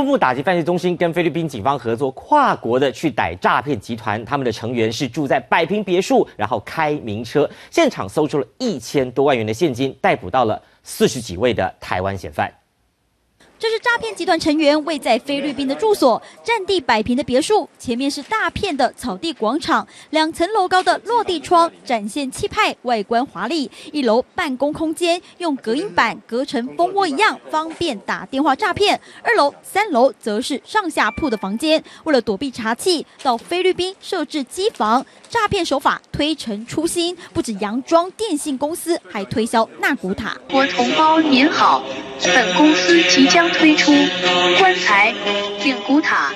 东部打击犯罪中心跟菲律宾警方合作，跨国的去逮诈骗集团。他们的成员是住在百平别墅，然后开名车，现场搜出了一千多万元的现金，逮捕到了四十几位的台湾嫌犯。这是诈骗集团成员位在菲律宾的住所，占地百平的别墅，前面是大片的草地广场，两层楼高的落地窗展现气派，外观华丽。一楼办公空间用隔音板隔成蜂窝一样，方便打电话诈骗。二楼、三楼则是上下铺的房间，为了躲避查气，到菲律宾设置机房。诈骗手法推陈出新，不止佯装电信公司，还推销纳古塔。我同胞您好，本公司即将。推出棺材、顶古塔，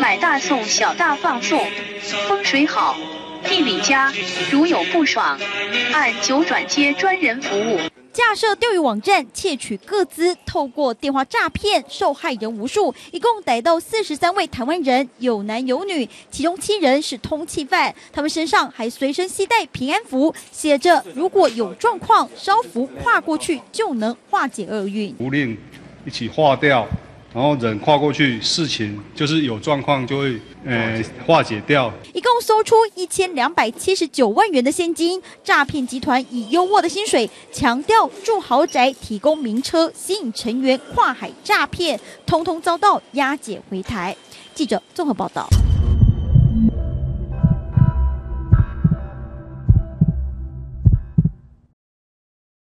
买大送小，大放送，风水好，地理佳。如有不爽，按九转接专人服务。架设钓鱼网站窃取各资，透过电话诈骗受害人无数，一共逮到四十三位台湾人，有男有女，其中七人是通缉犯，他们身上还随身携带平安符，写着如果有状况，烧符跨过去就能化解厄运。一起化掉，然后人跨过去，事情就是有状况就会呃化解掉。一共搜出一千两百七十九万元的现金，诈骗集团以优渥的薪水，强调住豪宅、提供名车，吸引成员跨海诈骗，通通遭到押解回台。记者综合报道。